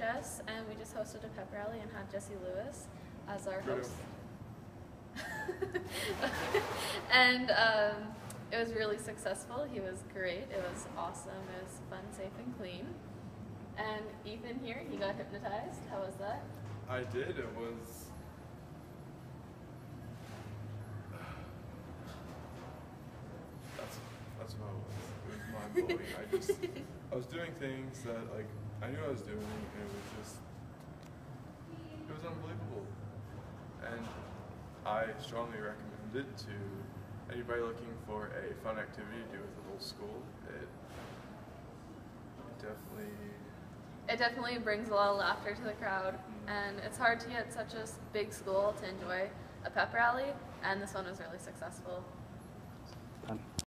And we just hosted a pep rally and had Jesse Lewis as our host. and um, it was really successful. He was great. It was awesome. It was fun, safe, and clean. And Ethan here, he got hypnotized. How was that? I did. It was. That's that's what it was. It was mind blowing. I just doing things that like I knew I was doing, and it was just it was unbelievable. And I strongly recommend it to anybody looking for a fun activity to do with the whole school. It, it definitely It definitely brings a lot of laughter to the crowd, mm-hmm. and it's hard to get such a big school to enjoy a pep rally, and this one was really successful.